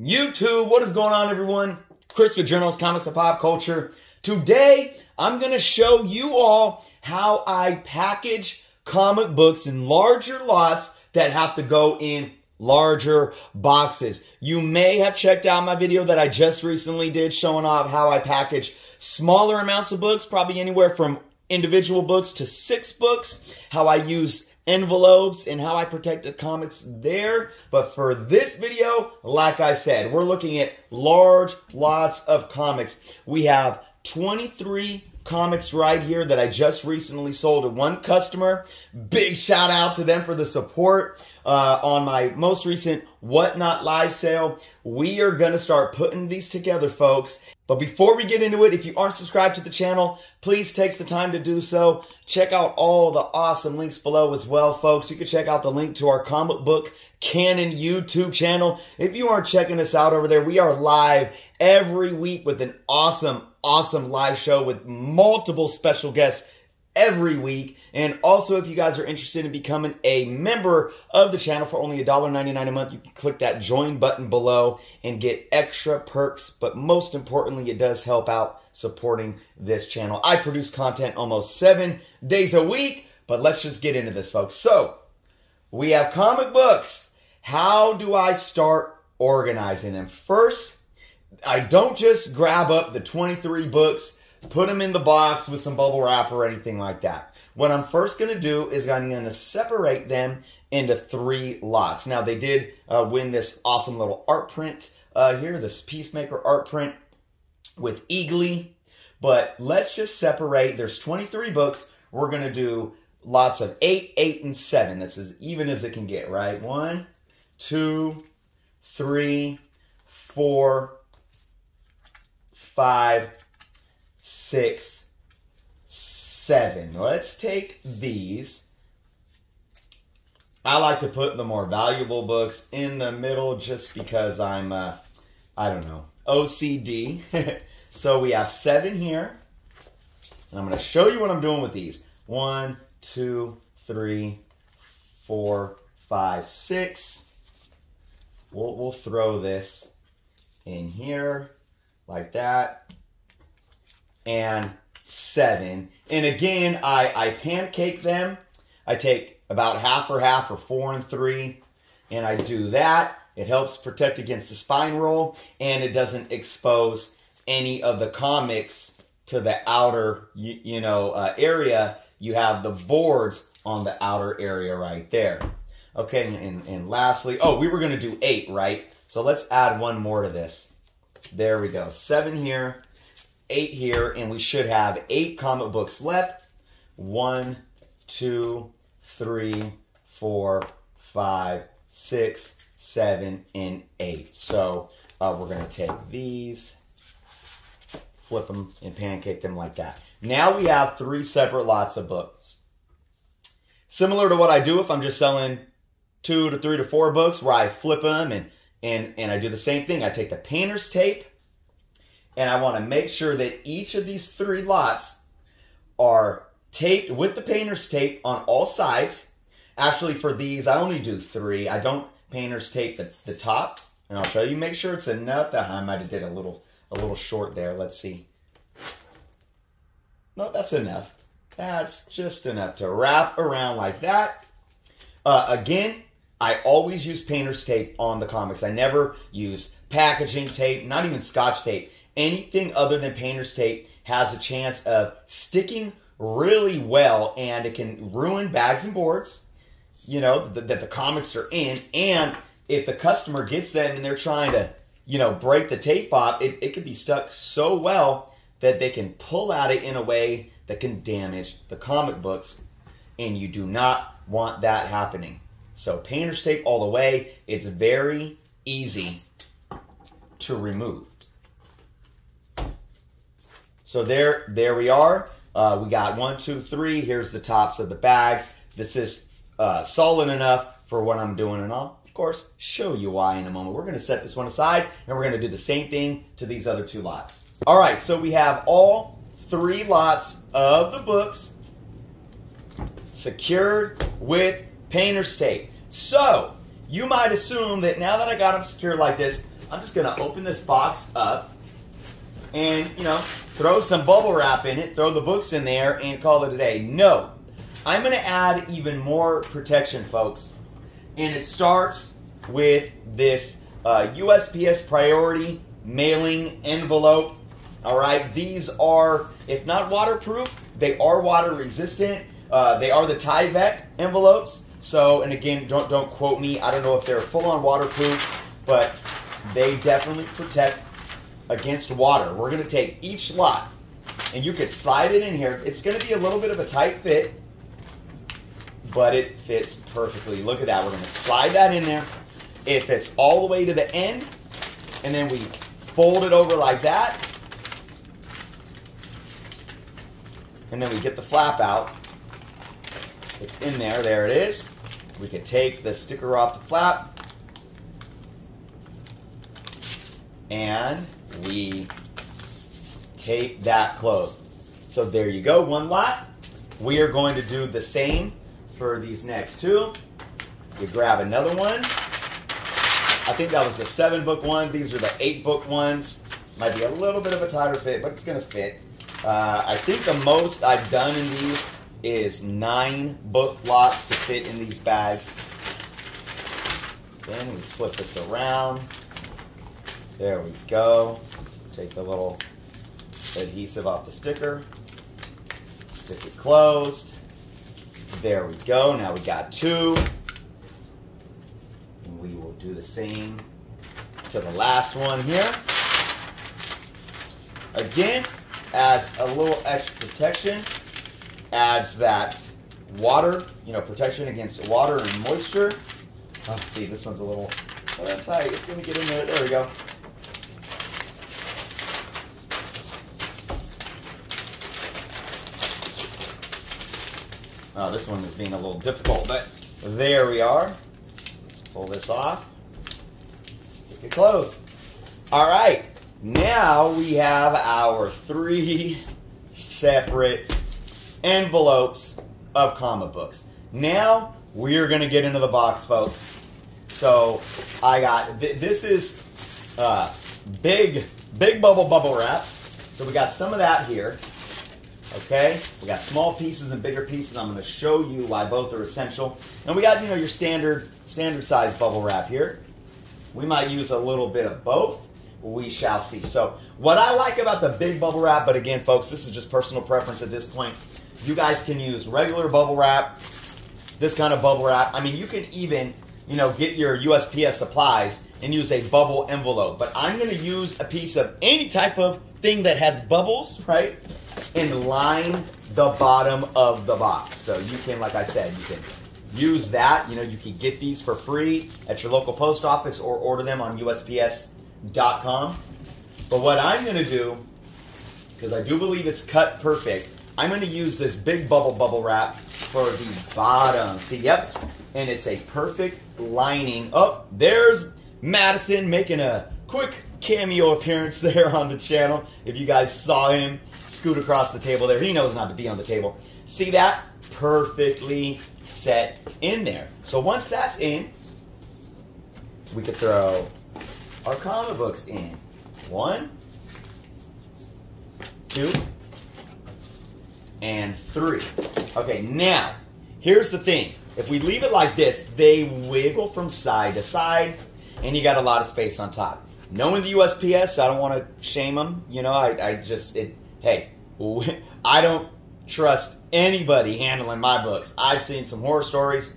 YouTube, what is going on, everyone? Chris with Jerno's, Comics, and Pop Culture. Today, I'm going to show you all how I package comic books in larger lots that have to go in larger boxes. You may have checked out my video that I just recently did showing off how I package smaller amounts of books, probably anywhere from individual books to six books, how I use envelopes and how I protect the comics there. But for this video, like I said, we're looking at large lots of comics. We have 23 comics right here that I just recently sold to one customer. Big shout out to them for the support uh, on my most recent Whatnot live sale. We are going to start putting these together, folks. But before we get into it, if you aren't subscribed to the channel, please take some time to do so. Check out all the awesome links below as well, folks. You can check out the link to our Comic Book Cannon YouTube channel. If you aren't checking us out over there, we are live every week with an awesome, awesome live show with multiple special guests every week. And also, if you guys are interested in becoming a member of the channel for only $1.99 a month, you can click that join button below and get extra perks. But most importantly, it does help out supporting this channel. I produce content almost seven days a week, but let's just get into this, folks. So, we have comic books. How do I start organizing them? First, I don't just grab up the 23 books put them in the box with some bubble wrap or anything like that. What I'm first going to do is I'm going to separate them into three lots. Now, they did uh, win this awesome little art print uh, here, this Peacemaker art print with Eagly. But let's just separate. There's 23 books. We're going to do lots of 8, 8, and 7. That's as even as it can get, right? One, two, three, four, five, six, seven. Let's take these. I like to put the more valuable books in the middle just because I'm, uh, I don't know, OCD. so we have seven here. And I'm going to show you what I'm doing with these. One, two, three, four, five, six. We'll, we'll throw this in here like that and seven. And again, I, I pancake them. I take about half or half or four and three, and I do that. It helps protect against the spine roll, and it doesn't expose any of the comics to the outer, you, you know, uh, area. You have the boards on the outer area right there. Okay, and, and lastly, oh, we were going to do eight, right? So let's add one more to this. There we go. Seven here eight here, and we should have eight comic books left. One, two, three, four, five, six, seven, and eight. So uh, we're going to take these, flip them, and pancake them like that. Now we have three separate lots of books. Similar to what I do if I'm just selling two to three to four books where I flip them and, and, and I do the same thing. I take the painter's tape and I want to make sure that each of these three lots are taped with the painter's tape on all sides. Actually, for these, I only do three. I don't painter's tape the, the top, and I'll show you. Make sure it's enough. That I might have did a little a little short there. Let's see. No, that's enough. That's just enough to wrap around like that. Uh, again, I always use painter's tape on the comics. I never use packaging tape, not even scotch tape anything other than painter's tape has a chance of sticking really well and it can ruin bags and boards, you know, that, that the comics are in. And if the customer gets them and they're trying to, you know, break the tape off, it, it could be stuck so well that they can pull at it in a way that can damage the comic books. And you do not want that happening. So painter's tape all the way. It's very easy to remove. So there, there we are. Uh, we got one, two, three. Here's the tops of the bags. This is uh, solid enough for what I'm doing, and I'll, of course, show you why in a moment. We're going to set this one aside, and we're going to do the same thing to these other two lots. All right, so we have all three lots of the books secured with painter's tape. So, you might assume that now that I got them secured like this, I'm just gonna open this box up and, you know, throw some bubble wrap in it, throw the books in there, and call it a day. No, I'm gonna add even more protection, folks. And it starts with this uh, USPS priority mailing envelope. All right, these are, if not waterproof, they are water resistant. Uh, they are the Tyvek envelopes. So, and again, don't don't quote me. I don't know if they're full on waterproof, but they definitely protect against water. We're gonna take each lot, and you could slide it in here. It's gonna be a little bit of a tight fit, but it fits perfectly. Look at that. We're gonna slide that in there. It fits all the way to the end, and then we fold it over like that, and then we get the flap out. It's in there. There it is. We can take the sticker off the flap, and we tape that closed. So there you go, one lot. We are going to do the same for these next two. You grab another one. I think that was the seven book one. These are the eight book ones. Might be a little bit of a tighter fit, but it's gonna fit. Uh, I think the most I've done in these is nine book lots to fit in these bags. Then we flip this around. There we go. Take the little adhesive off the sticker. Stick it closed. There we go. Now we got two. We will do the same to the last one here. Again, adds a little extra protection. Adds that water, you know, protection against water and moisture. Oh, see, this one's a little uh, tight. It's going to get in there. There we go. Oh, this one is being a little difficult, but there we are. Let's pull this off. Stick it closed. All right, now we have our three separate envelopes of comic books. Now we're gonna get into the box, folks. So I got th this is uh, big big bubble bubble wrap. So we got some of that here. Okay, we got small pieces and bigger pieces. I'm going to show you why both are essential. And we got you know your standard standard size bubble wrap here. We might use a little bit of both. We shall see. So what I like about the big bubble wrap, but again, folks, this is just personal preference at this point. You guys can use regular bubble wrap, this kind of bubble wrap. I mean, you can even you know get your USPS supplies and use a bubble envelope. But I'm going to use a piece of any type of thing that has bubbles, right? And line the bottom of the box. So you can, like I said, you can use that. You know, you can get these for free at your local post office or order them on USPS.com. But what I'm going to do, because I do believe it's cut perfect, I'm going to use this big bubble bubble wrap for the bottom. See, yep, and it's a perfect lining. Oh, there's Madison making a quick cameo appearance there on the channel. If you guys saw him, scoot across the table there. He knows not to be on the table. See that? Perfectly set in there. So once that's in, we could throw our comic books in. One, two, and three. Okay, now, here's the thing. If we leave it like this, they wiggle from side to side, and you got a lot of space on top. Knowing the USPS, I don't want to shame them. You know, I, I just, it, hey, I don't trust anybody handling my books. I've seen some horror stories.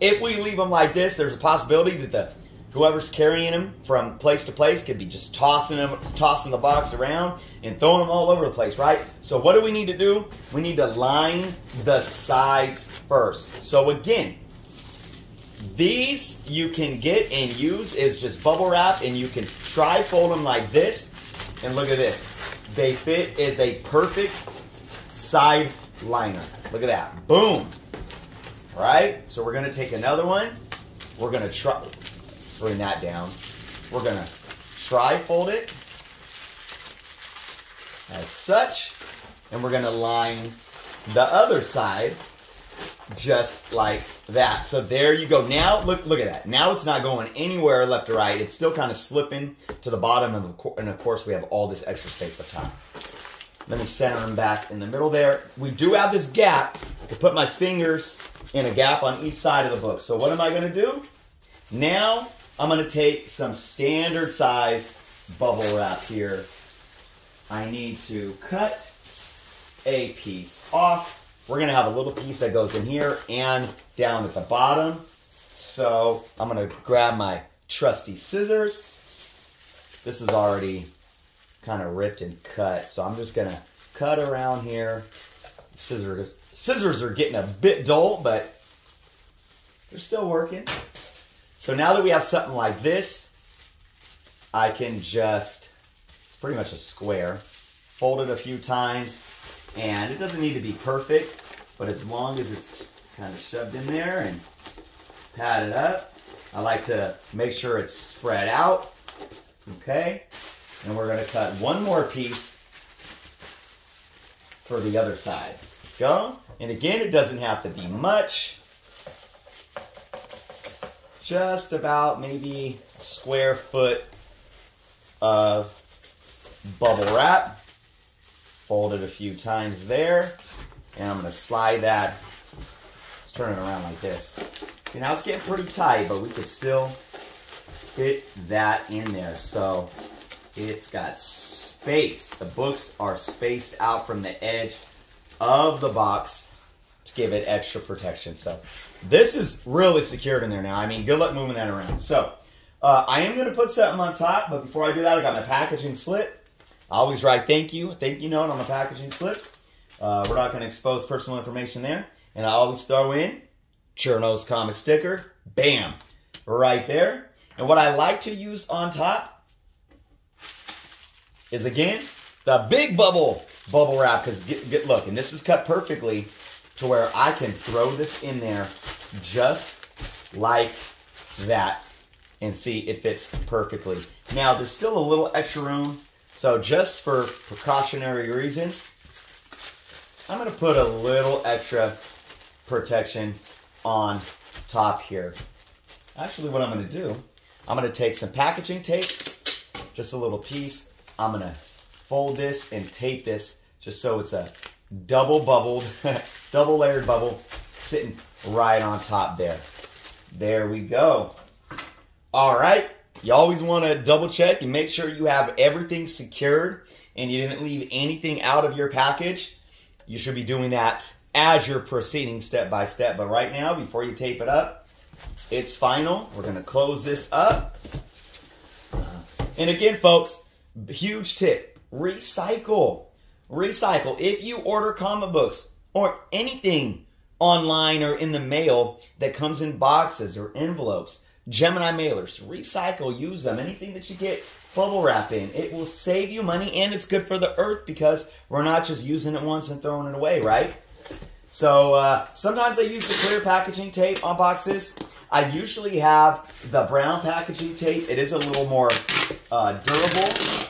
If we leave them like this, there's a possibility that the whoever's carrying them from place to place could be just tossing them, tossing the box around and throwing them all over the place, right? So what do we need to do? We need to line the sides first. So again, these you can get and use is just bubble wrap and you can try fold them like this. And look at this. They fit as a perfect side liner. Look at that. Boom. All right? So we're going to take another one. We're going to try, bring that down. We're going to try fold it as such. And we're going to line the other side just like that. So there you go. Now look look at that. Now it's not going anywhere left or right. It's still kind of slipping to the bottom, and, the, and of course we have all this extra space up top. Let me center them back in the middle there. We do have this gap to put my fingers in a gap on each side of the book. So what am I going to do? Now I'm going to take some standard size bubble wrap here. I need to cut a piece off. We're to have a little piece that goes in here and down at the bottom. So I'm to grab my trusty scissors. This is already kind of ripped and cut. So I'm just to cut around here. Scissors, scissors are getting a bit dull, but they're still working. So now that we have something like this, I can just, it's pretty much a square, fold it a few times, and it doesn't need to be perfect, but as long as it's kind of shoved in there and it up, I like to make sure it's spread out, okay? And we're gonna cut one more piece for the other side. Go. And again, it doesn't have to be much. Just about maybe square foot of bubble wrap. Fold it a few times there. And I'm going to slide that. Let's turn it around like this. See, now it's getting pretty tight, but we could still fit that in there. So it's got space. The books are spaced out from the edge of the box to give it extra protection. So this is really secured in there now. I mean, good luck moving that around. So uh, I am going to put something on top, but before I do that, I got my packaging slip. I always write thank you, thank you note on the packaging slips. Uh, we're not going to expose personal information there. And I always throw in Jerno's comic sticker. Bam! Right there. And what I like to use on top is again the big bubble bubble wrap because look and this is cut perfectly to where I can throw this in there just like that and see it fits perfectly. Now there's still a little extra room so just for precautionary reasons I'm going to put a little extra protection on top here. Actually what I'm going to do I'm going to take some packaging tape just a little piece I'm gonna fold this and tape this just so it's a double bubbled, double layered bubble sitting right on top there. There we go. All right, you always wanna double check and make sure you have everything secured and you didn't leave anything out of your package. You should be doing that as you're proceeding step by step. But right now, before you tape it up, it's final. We're gonna close this up. And again, folks, huge tip recycle. Recycle. If you order comic books or anything online or in the mail that comes in boxes or envelopes, Gemini mailers, recycle, use them. Anything that you get bubble wrap in, it will save you money and it's good for the earth because we're not just using it once and throwing it away, right? So uh, sometimes I use the clear packaging tape on boxes. I usually have the brown packaging tape. It is a little more uh, durable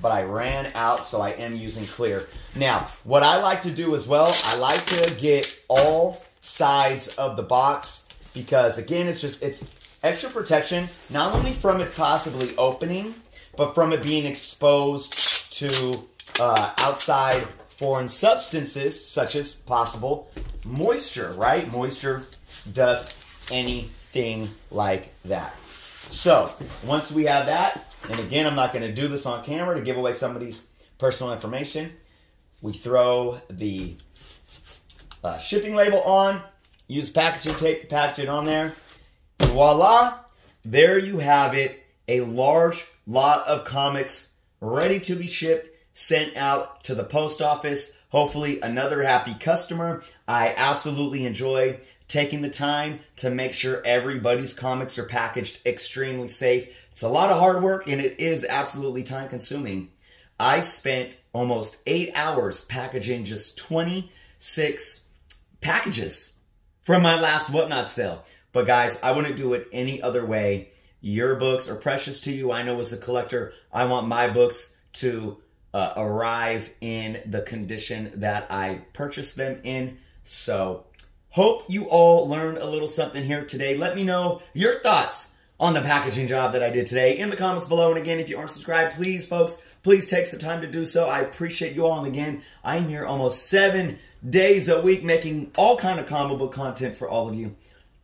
but I ran out, so I am using clear. Now, what I like to do as well, I like to get all sides of the box because, again, it's just, it's extra protection, not only from it possibly opening, but from it being exposed to uh, outside foreign substances, such as possible moisture, right? Moisture, dust, anything like that. So, once we have that, and again, I'm not going to do this on camera to give away somebody's personal information. We throw the uh, shipping label on, use packaging tape to package it on there. Voila, there you have it. A large lot of comics ready to be shipped, sent out to the post office. Hopefully another happy customer. I absolutely enjoy taking the time to make sure everybody's comics are packaged extremely safe. It's a lot of hard work and it is absolutely time consuming. I spent almost eight hours packaging just 26 packages from my last Whatnot sale. But guys, I wouldn't do it any other way. Your books are precious to you. I know as a collector, I want my books to uh, arrive in the condition that I purchased them in. So Hope you all learned a little something here today. Let me know your thoughts on the packaging job that I did today in the comments below. And again, if you aren't subscribed, please, folks, please take some time to do so. I appreciate you all. And again, I'm here almost seven days a week making all kind of comic book content for all of you.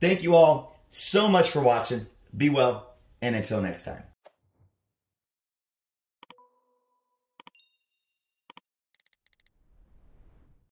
Thank you all so much for watching. Be well, and until next time.